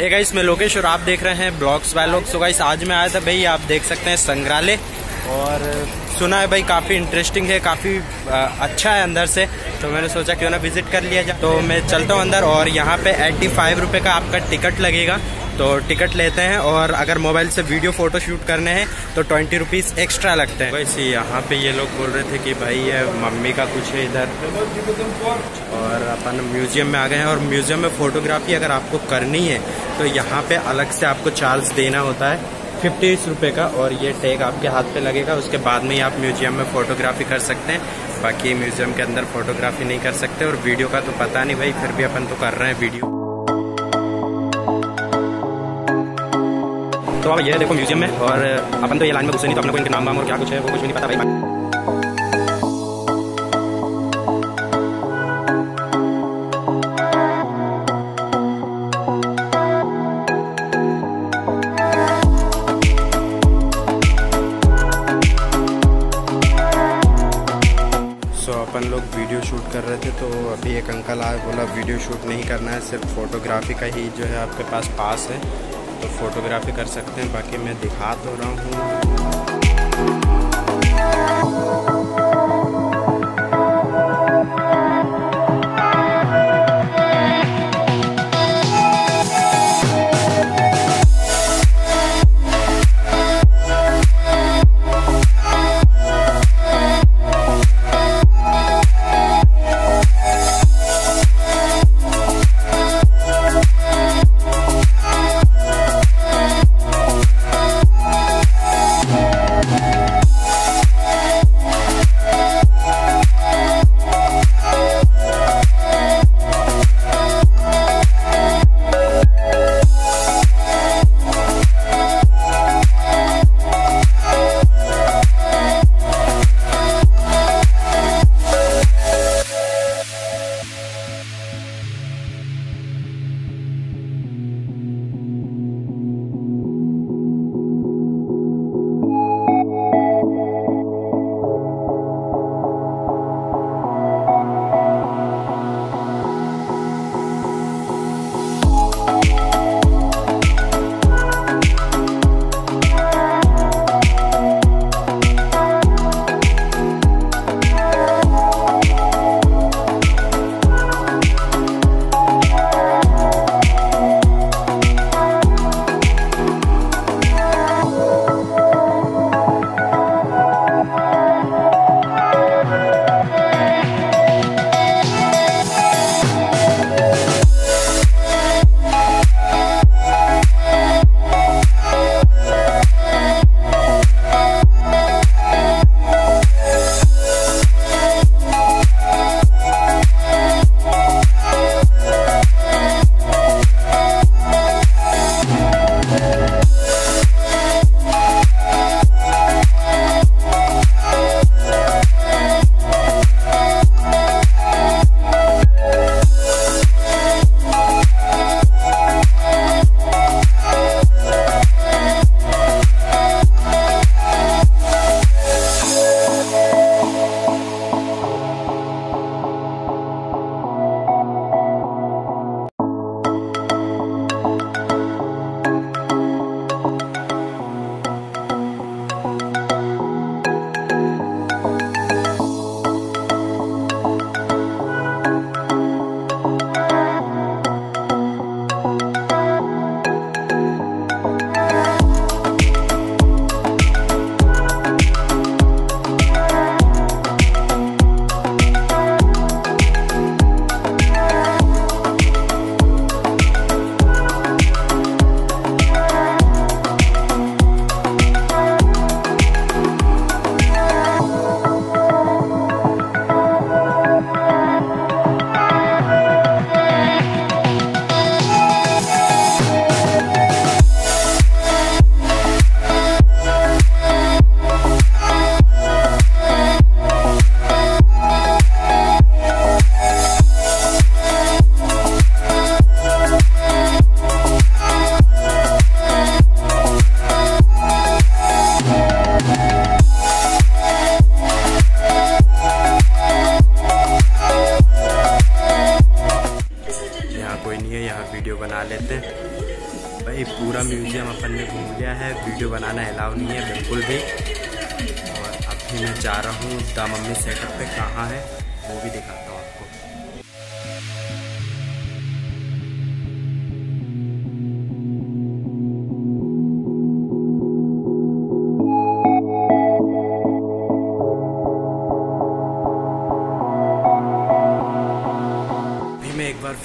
Hey guys मैं लोकेश और आप देख रहे हैं ब्लॉग्स बाय लोग सो गाइस आज मैं आया था भाई, आप देख सकते हैं संग्रहालय। और सुना है भाई, काफ़ी इंटरेस्टिंग है, काफ़ी अच्छा है अंदर से। तो मैंने सोचा क्यों ना विज़िट कर लिया जाए। तो मैं चलता हूँ अंदर और यहाँ पे एट्टी फाइव रुपये का आपका टिकट लगेगा। तो टिकट लेते हैं और अगर मोबाइल से वीडियो फ़ोटो शूट करने हैं तो ट्वेंटी रुपीज़ एक्स्ट्रा लगते हैं। वैसे यहाँ पे ये लोग बोल रहे थे कि भाई ये मम्मी का कुछ है इधर। और अपन म्यूज़ियम में आ गए हैं और म्यूज़ियम में फोटोग्राफी अगर आपको करनी है तो यहाँ पे अलग से आपको चार्ज देना होता है फिफ्टी रुपये का और ये टैग आपके हाथ पे लगेगा। उसके बाद में ही आप म्यूज़ियम में फोटोग्राफी कर सकते हैं। बाकी म्यूज़ियम के अंदर फोटोग्राफी नहीं कर सकते और वीडियो का तो पता नहीं भाई, फिर भी अपन तो कर रहे हैं वीडियो। तो अब ये देखो म्यूज़ियम में, और अपन तो ये लाइन में घुसे नहीं तो अपने को इनके नाम वाम और क्या कुछ है, वो कुछ भी नहीं पता भाई। सो अपन लोग वीडियो शूट कर रहे थे तो अभी एक अंकल आए, बोला वीडियो शूट नहीं करना है, सिर्फ़ फोटोग्राफी का ही जो है आपके पास पास है। तो फोटोग्राफी कर सकते हैं। बाकी मैं दिखा तो रहा हूँ। पूरा म्यूज़ियम अपन ने घूम लिया है। वीडियो बनाना अलाउ नहीं है, बिल्कुल भी। और अभी मैं जा रहा हूँ द मम्मी सेटअप पे, कहाँ है? वो भी दिखाता हूँ।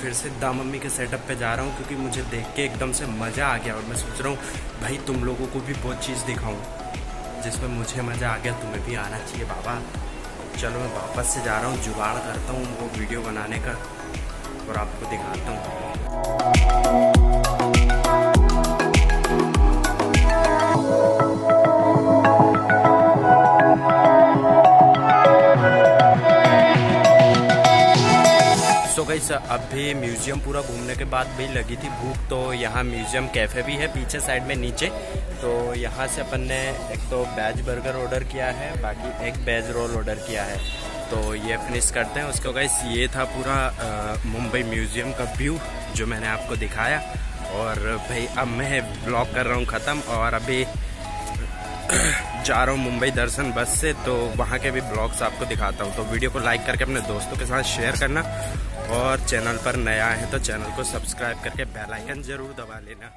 फिर से दा मम्मी के सेटअप पे जा रहा हूँ, क्योंकि मुझे देख के एकदम से मज़ा आ गया और मैं सोच रहा हूँ, भाई, तुम लोगों को भी बहुत चीज़ दिखाऊँ, जिसमें मुझे मज़ा आ गया, तुम्हें भी आना चाहिए, बाबा। चलो, मैं वापस से जा रहा हूँ, जुगाड़ करता हूँ वो वीडियो बनाने का और आपको दिखाता हूँ। गई अभी म्यूज़ियम पूरा घूमने के बाद भी लगी थी भूख तो यहाँ म्यूज़ियम कैफ़े भी है पीछे साइड में नीचे। तो यहाँ से अपन ने एक तो वेज बर्गर ऑर्डर किया है, बाकी एक वेज रोल ऑर्डर किया है। तो ये फिनिश करते हैं। उसको गाइस, ये था पूरा मुंबई म्यूज़ियम का व्यू, जो मैंने आपको दिखाया। और भाई, अब मैं ब्लॉग कर रहा हूँ ख़त्म, और अभी जा रहा हूँ मुंबई दर्शन बस से तो वहाँ के भी ब्लॉग्स आपको दिखाता हूँ। तो वीडियो को लाइक करके अपने दोस्तों के साथ शेयर करना और चैनल पर नया है तो चैनल को सब्सक्राइब करके बेल आइकन ज़रूर दबा लेना।